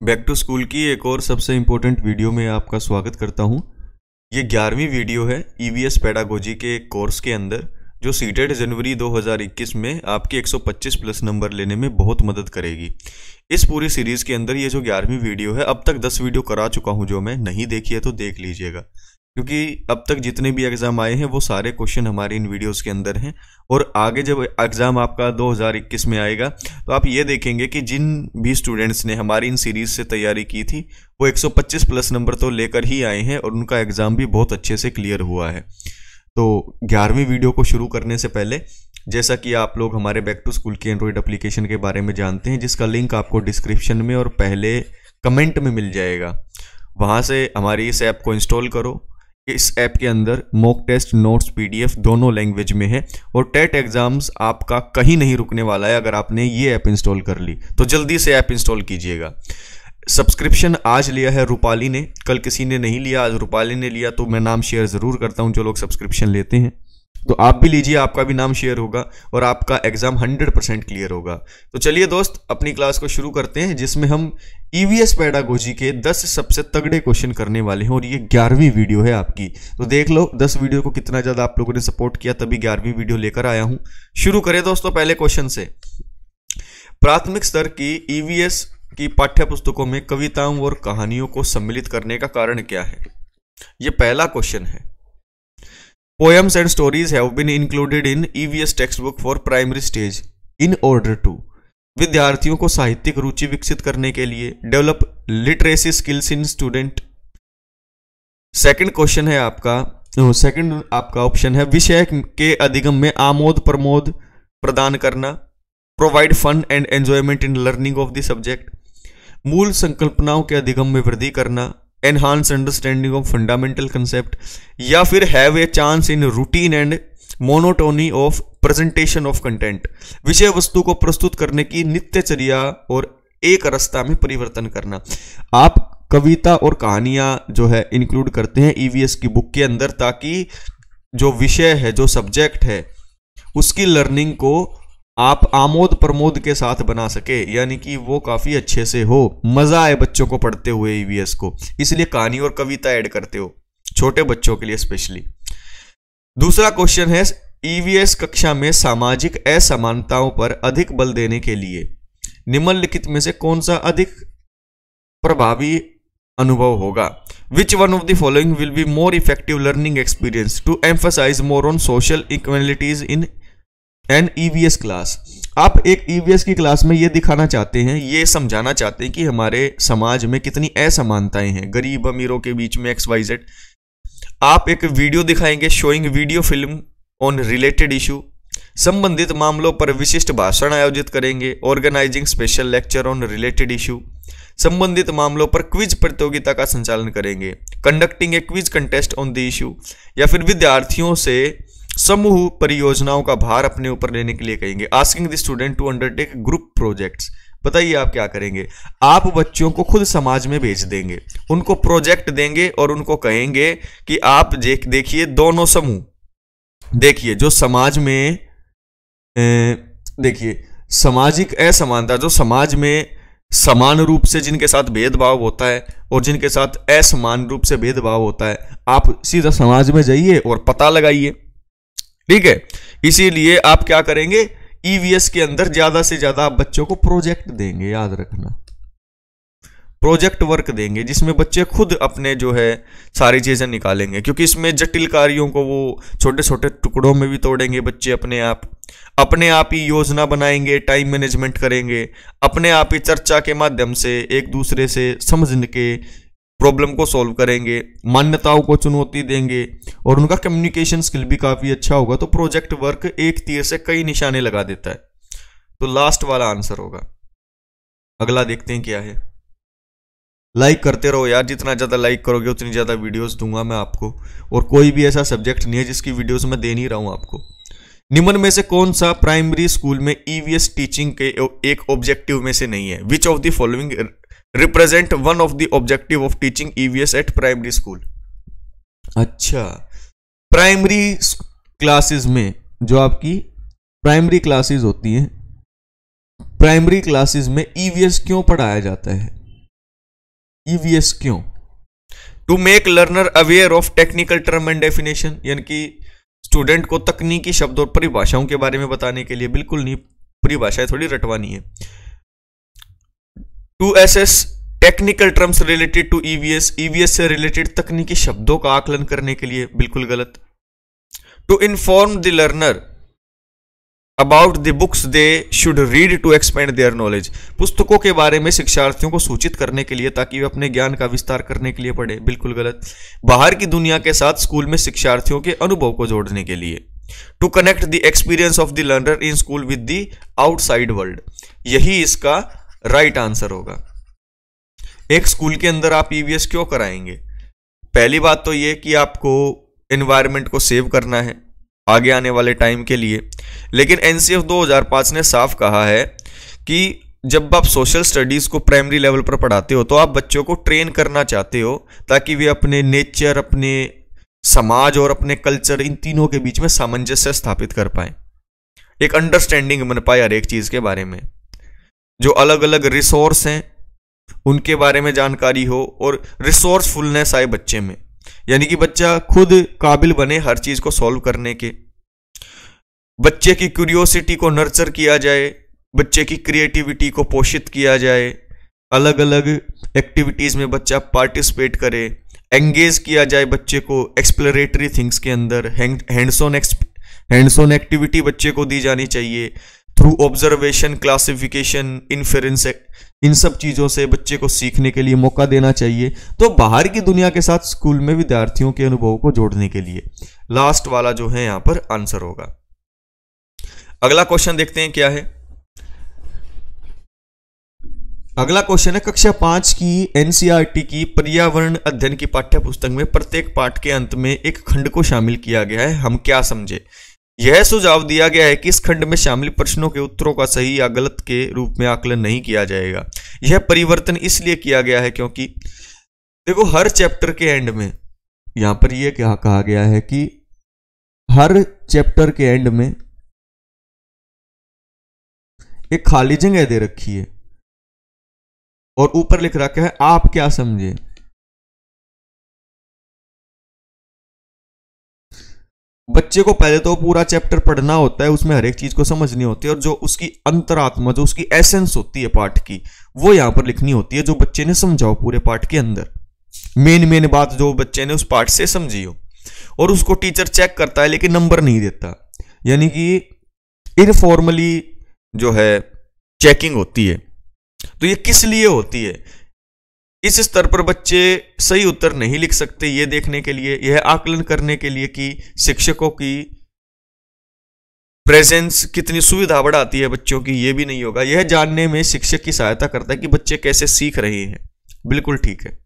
Back to school की एक और सबसे इम्पोर्टेंट वीडियो में आपका स्वागत करता हूँ। ये ग्यारहवीं वीडियो है ई वी एस पैडागोजी के कोर्स के अंदर, जो सीटेड जनवरी 2021 में आपके 125 प्लस नंबर लेने में बहुत मदद करेगी। इस पूरी सीरीज़ के अंदर ये जो ग्यारहवीं वीडियो है, अब तक 10 वीडियो करा चुका हूँ जो मैं, नहीं देखी है तो देख लीजिएगा। क्योंकि अब तक जितने भी एग्ज़ाम आए हैं, वो सारे क्वेश्चन हमारे इन वीडियोस के अंदर हैं। और आगे जब एग्ज़ाम आपका 2021 में आएगा तो आप ये देखेंगे कि जिन भी स्टूडेंट्स ने हमारी इन सीरीज़ से तैयारी की थी, वो 125 प्लस नंबर तो लेकर ही आए हैं और उनका एग्ज़ाम भी बहुत अच्छे से क्लियर हुआ है। तो ग्यारहवीं वीडियो को शुरू करने से पहले, जैसा कि आप लोग हमारे बैक टू स्कूल के एंड्रॉयड एप्लीकेशन के बारे में जानते हैं, जिसका लिंक आपको डिस्क्रिप्शन में और पहले कमेंट में मिल जाएगा। वहाँ से हमारी इस ऐप को इंस्टॉल करो इस ऐप के अंदर मॉक टेस्ट नोट्स पीडीएफ दोनों लैंग्वेज में है और टेट एग्ज़ाम्स आपका कहीं नहीं रुकने वाला है अगर आपने ये ऐप इंस्टॉल कर ली। तो जल्दी से ऐप इंस्टॉल कीजिएगा। सब्सक्रिप्शन आज लिया है रूपाली ने। कल किसी ने नहीं लिया, आज रूपाली ने लिया तो मैं नाम शेयर ज़रूर करता हूँ जो लोग सब्सक्रिप्शन लेते हैं। तो आप भी लीजिए, आपका भी नाम शेयर होगा और आपका एग्ज़ाम 100 परसेंट क्लियर होगा। तो चलिए दोस्त, अपनी क्लास को शुरू करते हैं, जिसमें हम ईवीएस e पैडागोजी के 10 सबसे तगड़े क्वेश्चन करने वाले हैं और ये ग्यारहवीं वीडियो है आपकी। तो देख लो 10 वीडियो को कितना ज़्यादा आप लोगों ने सपोर्ट किया, तभी ग्यारहवीं वीडियो लेकर आया हूँ। शुरू करें दोस्तों पहले क्वेश्चन से। प्राथमिक स्तर की ईवीएस e की पाठ्य पुस्तकों में कविताओं और कहानियों को सम्मिलित करने का कारण क्या है? ये पहला क्वेश्चन है। Poems and stories have been included in EVS textbook for primary stage in order to विद्यार्थियों को साहित्यिक रुचि विकसित करने के लिए develop literacy skills in student second question है आपका सेकंड आपका ऑप्शन है विषय के अधिगम में आमोद प्रमोद प्रदान करना provide fun and enjoyment in learning of the subject मूल संकल्पनाओं के अधिगम में वृद्धि करना enhance understanding of fundamental concept या फिर have a chance in routine and monotony of presentation of content विषय वस्तु को प्रस्तुत करने की नित्यचर्या और एक रास्ता में परिवर्तन करना। आप कविता और कहानियाँ जो है इंक्लूड करते हैं ईवीएस e की बुक के अंदर ताकि जो विषय है, जो सब्जेक्ट है, उसकी लर्निंग को आप आमोद प्रमोद के साथ बना सके, यानी कि वो काफ़ी अच्छे से हो। मज़ा आए बच्चों को पढ़ते हुए ईवीएस को। इसलिए कहानी और कविता ऐड करते हो, छोटे बच्चों के लिए स्पेशली दूसरा क्वेश्चन है ईवीएस कक्षा में सामाजिक असमानताओं पर अधिक बल देने के लिए, निम्नलिखित में से कौन सा अधिक प्रभावी अनुभव होगा? Which one of the following will be more effective learning experience to emphasise more on social equalities in an EVS class आप एक ईवीएस की क्लास में ये दिखाना चाहते हैं, ये समझाना चाहते हैं कि हमारे समाज में कितनी असमानताएँ हैं, गरीब अमीरों के बीच में एक्स वाई जेड आप एक वीडियो दिखाएँगे showing video film on related issue संबंधित मामलों पर विशिष्ट भाषण आयोजित करेंगे organising special lecture on related issue संबंधित मामलों पर क्विज प्रतियोगिता का संचालन करेंगे। Conducting a quiz contest on the issue या फिर विद्यार्थियों से समूह परियोजनाओं का भार अपने ऊपर लेने के लिए कहेंगे। Asking the student to undertake group projects बताइए आप क्या करेंगे? आप बच्चों को खुद समाज में भेज देंगे। उनको प्रोजेक्ट देंगे और उनको कहेंगे कि आप देखिए दोनों समूह। देखिए, जो समाज में देखिए, सामाजिक असमानता, जो समाज में समान रूप से जिनके साथ भेदभाव होता है और जिनके साथ असमान रूप से भेदभाव होता है, आप सीधा समाज में जाइए और पता लगाइए। ठीक है? इसीलिए आप क्या करेंगे? ईवीएस e के अंदर ज़्यादा से ज़्यादा आप बच्चों को प्रोजेक्ट देंगे, याद रखना। प्रोजेक्ट वर्क देंगे, जिसमें बच्चे खुद अपने जो है सारी चीज़ें निकालेंगे। क्योंकि इसमें जटिल कार्यों को वो छोटे छोटे टुकड़ों में भी तोड़ेंगे बच्चे अपने आप। अपने आप ही योजना बनाएँगे टाइम मैनेजमेंट करेंगे। अपने आप ही चर्चा के माध्यम से एक दूसरे से समझने के प्रॉब्लम को सॉल्व करेंगे, मान्यताओं को चुनौती देंगे और उनका कम्युनिकेशन स्किल भी काफ़ी अच्छा होगा तो प्रोजेक्ट वर्क एक तीर से कई निशाने लगा देता है। तो लास्ट वाला आंसर होगा। अगला देखते हैं क्या है। लाइक करते रहो यार, जितना ज़्यादा लाइक करोगे उतनी ज़्यादा वीडियोस दूँगा मैं आपको। और कोई भी ऐसा सब्जेक्ट नहीं है जिसकी वीडियोस मैं दे नहीं रहा हूँ आपको। निम्न में से कौन सा प्राइमरी स्कूल में ईवीएस टीचिंग के एक ऑब्जेक्टिव में से नहीं है? Which of the following represent one of the objective of teaching EVS at primary school अच्छा। प्राइमरी क्लासेस में जो आपकी प्राइमरी क्लासेस होती हैं प्राइमरी क्लासेस में ईवीएस क्यों पढ़ाया जाता है? ईवीएस e क्यों? To make learner aware of technical term and definition यानी कि स्टूडेंट को तकनीकी शब्द और परिभाषाओं के बारे में बताने के लिए बिल्कुल नहीं परिभाषाएँ थोड़ी रटवानी है। To assess technical terms related to EVS EVS से रिलेटेड तकनीकी शब्दों का आकलन करने के लिए बिल्कुल गलत। To inform the learner about the books they should read to expand their knowledge पुस्तकों के बारे में शिक्षार्थियों को सूचित करने के लिए ताकि वे अपने ज्ञान का विस्तार करने के लिए पढ़े। बिल्कुल गलत। बाहर की दुनिया के साथ स्कूल में शिक्षार्थियों के अनुभव को जोड़ने के लिए। To connect the experience of the learner in school with the outside world यही इसका राइट right आंसर होगा। एक स्कूल के अंदर आप ईवीएस क्यों कराएँगे? पहली बात तो यह कि आपको एनवायरमेंट को सेव करना है, आगे आने वाले टाइम के लिए। लेकिन एनसीएफ 2005 ने साफ़ कहा है कि जब आप सोशल स्टडीज़ को प्राइमरी लेवल पर पढ़ाते हो तो आप बच्चों को ट्रेन करना चाहते हो, ताकि वे अपने नेचर अपने समाज और अपने कल्चर इन तीनों के बीच में सामंजस्य स्थापित कर पाए। एक अंडरस्टैंडिंग बन पाए हर एक चीज़ के बारे में। जो अलग अलग रिसोर्स हैं, उनके बारे में जानकारी हो और रिसोर्सफुलनेस आए बच्चे में। यानी कि बच्चा खुद काबिल बने हर चीज़ को सॉल्व करने के। बच्चे की क्यूरियोसिटी को नर्चर किया जाए, बच्चे की क्रिएटिविटी को पोषित किया जाए अलग अलग एक्टिविटीज़ में बच्चा पार्टिसिपेट करे एंगेज किया जाए बच्चे को एक्सप्लोरेटरी थिंग्स के अंदर hands on hands on activity बच्चे को दी जानी चाहिए। थ्रू ऑब्जर्वेशन क्लासिफिकेशन इन्फ्रेंस इन सब चीज़ों से बच्चे को सीखने के लिए मौका देना चाहिए। तो बाहर की दुनिया के साथ स्कूल में विद्यार्थियों के अनुभव को जोड़ने के लिए। लास्ट वाला जो है यहाँ पर आंसर होगा। अगला क्वेश्चन देखते हैं क्या है। अगला क्वेश्चन है कक्षा पाँच की एनसीईआरटी की पर्यावरण अध्ययन की पाठ्य पुस्तक में प्रत्येक पाठ के अंत में एक खंड को शामिल किया गया है। हम क्या समझे? यह सुझाव दिया गया है कि इस खंड में शामिल प्रश्नों के उत्तरों का सही या गलत के रूप में आकलन नहीं किया जाएगा। यह परिवर्तन इसलिए किया गया है क्योंकि देखो, हर चैप्टर के एंड में, यहाँ पर यह क्या कहा गया है कि हर चैप्टर के एंड में एक खाली जगह दे रखी है और ऊपर लिख रखा है, आप क्या समझे? बच्चे को पहले तो पूरा चैप्टर पढ़ना होता है, उसमें हर एक चीज़ को समझनी होती है और जो उसकी अंतरात्मा, जो उसकी एसेंस होती है पाठ की, वो यहाँ पर लिखनी होती है, जो बच्चे ने समझाओ पूरे पाठ के अंदर। मेन मेन बात जो बच्चे ने उस पाठ से समझी हो और उसको टीचर चेक करता है, लेकिन नंबर नहीं देता। यानी कि इनफॉर्मली जो है, चेकिंग होती है। तो ये किस लिए होती है? इस स्तर पर बच्चे सही उत्तर नहीं लिख सकते ये देखने के लिए, यह आकलन करने के लिए कि शिक्षकों की प्रेजेंस कितनी सुविधा बढ़ाती है बच्चों की, ये भी नहीं होगा। यह जानने में शिक्षक की सहायता करता है कि बच्चे कैसे सीख रहे हैं। बिल्कुल ठीक है।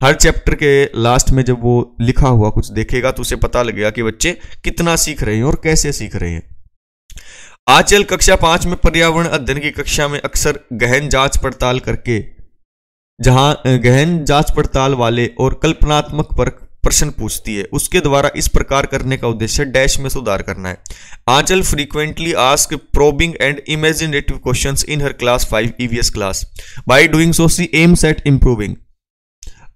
हर चैप्टर के लास्ट में जब वो लिखा हुआ कुछ देखेगा तो उसे पता लगेगा कि बच्चे कितना सीख रहे हैं और कैसे सीख रहे हैं। आचल कक्षा पाँच में पर्यावरण अध्ययन की कक्षा में अक्सर गहन जाँच पड़ताल करके जहाँ गहन जाँच पड़ताल वाले और कल्पनात्मक पर, प्रश्न पूछती है। उसके द्वारा इस प्रकार करने का उद्देश्य डैश में सुधार करना है। Aanchal frequently ask probing and imaginative questions in her class five EVS class by doing so she aims at improving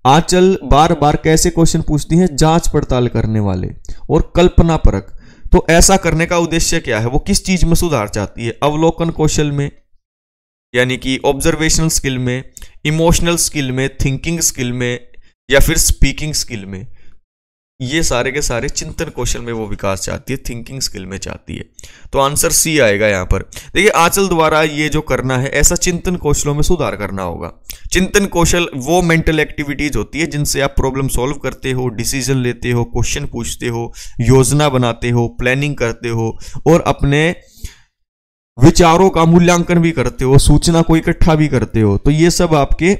Aanchal बार बार कैसे क्वेश्चन पूछती है? जाँच पड़ताल करने वाले और कल्पना परक तो ऐसा करने का उद्देश्य क्या है? वो किस चीज़ में सुधार चाहती है? अवलोकन कौशल में, यानी कि ऑब्जर्वेशनल स्किल में इमोशनल स्किल में थिंकिंग स्किल में, या फिर स्पीकिंग स्किल में, ये सारे के सारे चिंतन कौशल में वो विकास चाहती है थिंकिंग स्किल में चाहती है। तो आंसर सी आएगा यहाँ पर। देखिए, आंचल द्वारा ये जो करना है, ऐसा चिंतन कौशलों में सुधार करना होगा। चिंतन कौशल वो मेंटल एक्टिविटीज़ होती है जिनसे आप प्रॉब्लम सॉल्व करते हो डिसीज़न लेते हो क्वेश्चन पूछते हो, योजना बनाते हो प्लानिंग करते हो, और अपने विचारों का मूल्यांकन भी करते हो, सूचना को इकट्ठा भी करते हो तो ये सब आपके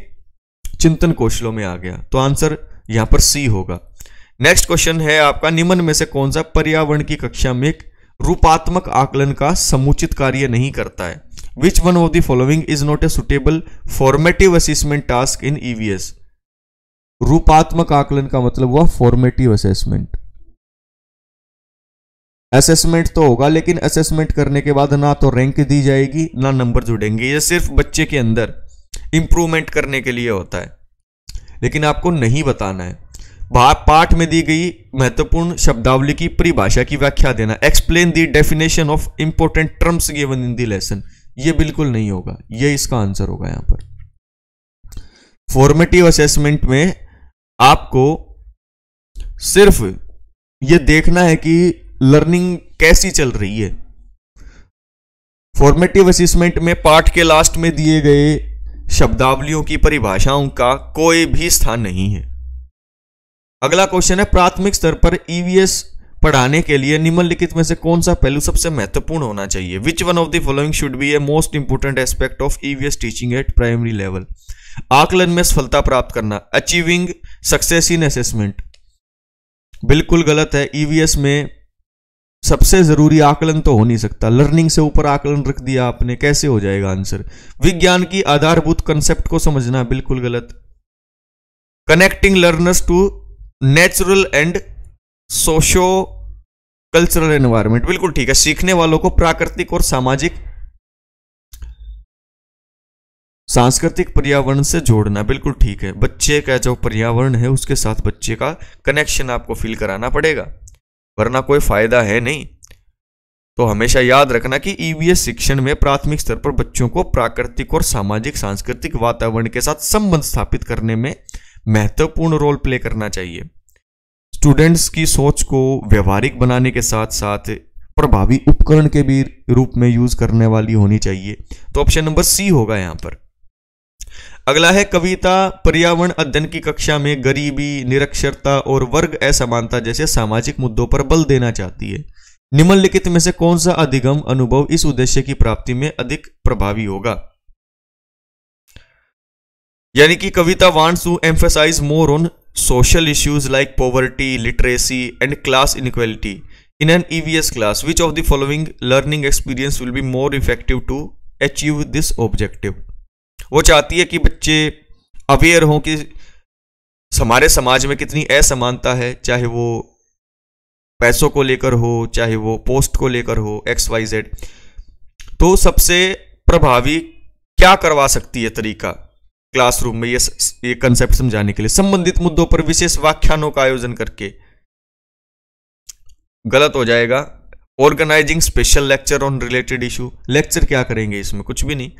चिंतन कौशलों में आ गया। तो आंसर यहाँ पर सी होगा। नेक्स्ट क्वेश्चन है आपका, निम्न में से कौन सा पर्यावरण की कक्षा में एक रूपात्मक आकलन का समुचित कार्य नहीं करता है? Which one of the following is not a suitable formative assessment task in EVS रूपात्मक आकलन का मतलब हुआ फॉर्मेटिव असेसमेंट असेसमेंट तो होगा, लेकिन असेसमेंट करने के बाद ना तो रैंक दी जाएगी, ना नंबर जुड़ेंगे। ये सिर्फ़ बच्चे के अंदर इंप्रूवमेंट करने के लिए होता है। लेकिन आपको नहीं बताना है। पाठ में दी गई महत्वपूर्ण शब्दावली की परिभाषा की व्याख्या देना। Explain the definition of important terms given in the lesson ये बिल्कुल नहीं होगा। ये इसका आंसर होगा यहाँ पर। फॉर्मेटिव असेसमेंट में आपको सिर्फ़ ये देखना है कि लर्निंग कैसी चल रही है? फॉर्मेटिव असिस्मेंट में पाठ के लास्ट में दिए गए शब्दावलियों की परिभाषाओं का कोई भी स्थान नहीं है। अगला क्वेश्चन है, प्राथमिक स्तर पर ईवीएस e पढ़ाने के लिए निम्नलिखित में से कौन सा पहलू सबसे महत्वपूर्ण होना चाहिए? Which one of the following should be a most important aspect of EVS teaching at primary level आकलन में सफलता प्राप्त करना अचीविंग सक्सेस इन असेसमेंट बिल्कुल गलत है ईवीएस e में सबसे ज़रूरी आकलन तो हो नहीं सकता। लर्निंग से ऊपर आकलन रख दिया आपने, कैसे हो जाएगा आंसर विज्ञान की आधारभूत कंसेप्ट को समझना बिल्कुल गलत। Connecting learners to natural and socio cultural environment बिल्कुल ठीक है, सीखने वालों को प्राकृतिक और सामाजिक, सांस्कृतिक पर्यावरण से जोड़ना, बिल्कुल ठीक है। बच्चे का जो पर्यावरण है, उसके साथ बच्चे का कनेक्शन आपको फील कराना पड़ेगा। वरना कोई फ़ायदा है नहीं। तो हमेशा याद रखना कि ईवीएस शिक्षण में प्राथमिक स्तर पर बच्चों को प्राकृतिक और सामाजिक, सांस्कृतिक वातावरण के साथ संबंध स्थापित करने में महत्वपूर्ण रोल प्ले करना चाहिए। स्टूडेंट्स की सोच को व्यवहारिक बनाने के साथ साथ प्रभावी उपकरण के भी रूप में यूज़ करने वाली होनी चाहिए। तो ऑप्शन नंबर सी होगा यहाँ पर। अगला है कविता पर्यावरण अध्ययन की कक्षा में गरीबी, निरक्षरता और वर्ग असमानता जैसे सामाजिक मुद्दों पर बल देना चाहती है। निम्नलिखित में से कौन सा अधिगम अनुभव इस उद्देश्य की प्राप्ति में अधिक प्रभावी होगा? यानी कि Kavita wants to emphasise more on social issues like poverty, literacy and class inequality. In an EVS class, which of the following learning experience will be more effective to achieve this objective. वो चाहती है कि बच्चे aware हों कि हमारे समाज में कितनी असमानता है, चाहे वो पैसों को लेकर हो, चाहे वो पोस्ट को लेकर हो एक्स वाई जेड तो सबसे प्रभावी क्या करवा सकती है तरीका क्लासरूम में, ये ये कंसेप्ट समझाने के लिए? संबंधित मुद्दों पर विशेष व्याख्यानों का आयोजन करके। गलत हो जाएगा। Organising special lecture on related issue lecture क्या करेंगे इसमें? कुछ भी नहीं।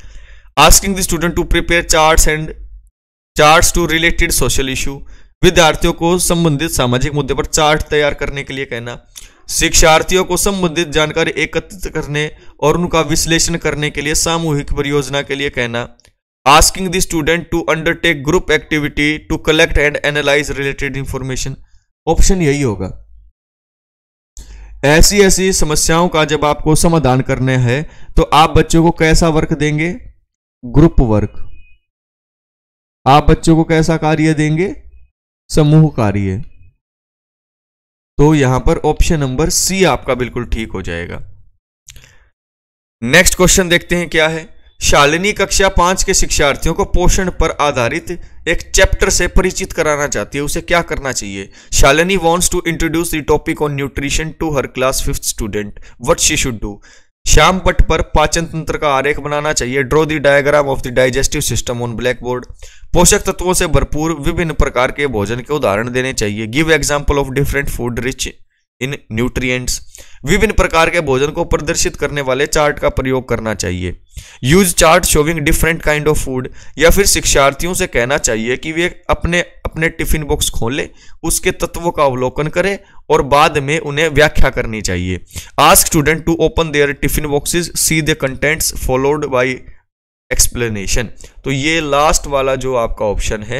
Asking the student to prepare charts and charts to related social issue विद्यार्थियों को संबंधित सामाजिक मुद्दे पर चार्ट तैयार करने के लिए कहना। शिक्षार्थियों को संबंधित जानकारी एकत्रित करने और उनका विश्लेषण करने के लिए सामूहिक परियोजना के लिए कहना। Asking the student to undertake group activity to collect and analyse related information option यही होगा। ऐसी ऐसी समस्याओं का जब आपको समाधान करने हैं तो आप बच्चों को कैसा वर्क देंगे? Group work. आप बच्चों को कैसा कार्य देंगे? समूह कार्य। तो यहाँ पर ऑप्शन नंबर सी आपका बिल्कुल ठीक हो जाएगा। नेक्स्ट क्वेश्चन देखते हैं क्या है। शालिनी कक्षा पाँच के शिक्षार्थियों को पोषण पर आधारित एक चैप्टर से परिचित कराना चाहती है। उसे क्या करना चाहिए? Shalini wants to introduce the topic on nutrition to her class fifth student what she should do Shyam पट पर पाचन तंत्र का आरेख बनाना चाहिए। Draw the diagram of the digestive system on black board पोषक तत्वों से भरपूर विभिन्न प्रकार के भोजन के उदाहरण देने चाहिए। Give example of different food rich in nutrients विभिन्न प्रकार के भोजन को प्रदर्शित करने वाले चार्ट का प्रयोग करना चाहिए। Use chart showing different kind of food या फिर शिक्षार्थियों से कहना चाहिए कि वे अपने अपने टिफ़िन बॉक्स खोलें, उसके तत्वों का अवलोकन करें, और बाद में उन्हें व्याख्या करनी चाहिए। Ask student to open their tiffin boxes see the contents followed by explanation तो ये लास्ट वाला जो आपका ऑप्शन है,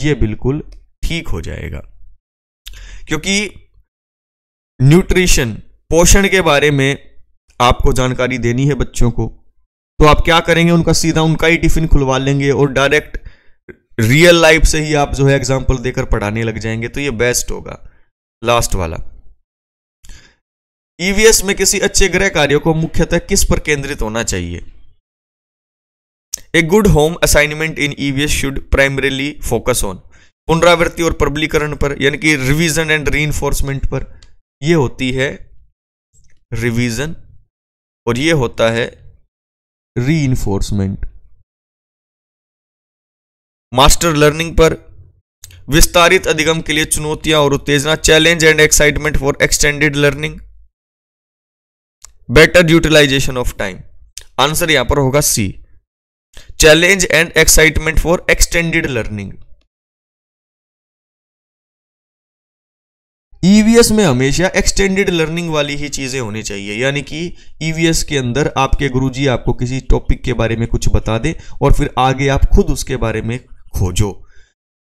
ये बिल्कुल ठीक हो जाएगा। क्योंकि न्यूट्रिशन, पोषण के बारे में आपको जानकारी देनी है बच्चों को। तो आप क्या करेंगे, उनका सीधा उनका ही टिफ़िन खुलवा लेंगे और डायरेक्ट रियल लाइफ से ही आप जो है एग्ज़ाम्पल देकर पढ़ाने लग जाएँगे तो ये बेस्ट होगा, लास्ट वाला। ईवीएस में किसी अच्छे गृह कार्यों को मुख्यतः किस पर केंद्रित होना चाहिए? A good home assignment in EVS should primarily focus on पुनरावृत्ति और प्रबलीकरण पर, यानी कि रिवीजन एंड री पर। यह होती है रिवीजन और यह होता है री मास्टर लर्निंग पर विस्तारित अधिगम के लिए चुनौतियाँ और उत्तेजना challenge and excitement for extended learning better utilisation of time answer यहाँ पर होगा C challenge and excitement for extended learning EVS में हमेशा एक्सटेंडेड लर्निंग वाली ही चीज़ें होनी चाहिए। यानी कि ईवीएस के अंदर आपके गुरुजी आपको किसी टॉपिक के बारे में कुछ बता दे और फिर आगे आप खुद उसके बारे में खोजो।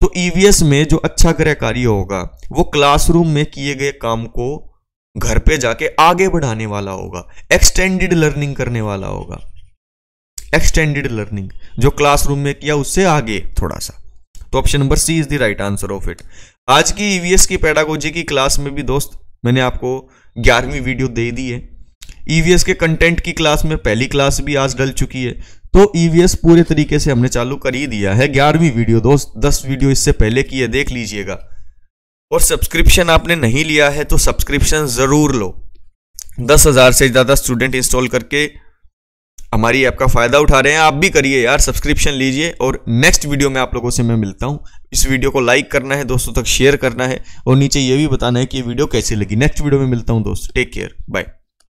तो ईवीएस में जो अच्छा ग्रह कार्य होगा, वो क्लासरूम में किए गए काम को घर पे जाके आगे बढ़ाने वाला होगा। एक्सटेंडेड लर्निंग करने वाला होगा। एक्सटेंडेड लर्निंग जो क्लासरूम में किया, उससे आगे थोड़ा सा। तो option number C is the right answer of it आज की ईवीएस की पैडागोजी की क्लास में भी दोस्त, मैंने आपको ग्यारहवीं वीडियो दे दी है। ईवीएस के कंटेंट की क्लास में पहली क्लास भी आज डल चुकी है। तो ईवीएस पूरे तरीके से हमने चालू कर ही दिया है ग्यारहवीं वीडियो दोस्त, दस वीडियो इससे पहले की है, देख लीजिएगा। और सब्सक्रिप्शन आपने नहीं लिया है तो सब्सक्रिप्शन ज़रूर लो। दस हज़ार से ज़्यादा स्टूडेंट इंस्टॉल करके हमारी ऐप का फ़ायदा उठा रहे हैं, आप भी करिए यार सब्सक्रिप्शन लीजिए और नेक्स्ट वीडियो में आप लोगों से मैं मिलता हूँ। इस वीडियो को लाइक करना है, दोस्तों तक शेयर करना है और नीचे ये भी बताना है कि ये वीडियो कैसी लगी। नेक्स्ट वीडियो में मिलता हूँ, दोस्तों टेक केयर बाय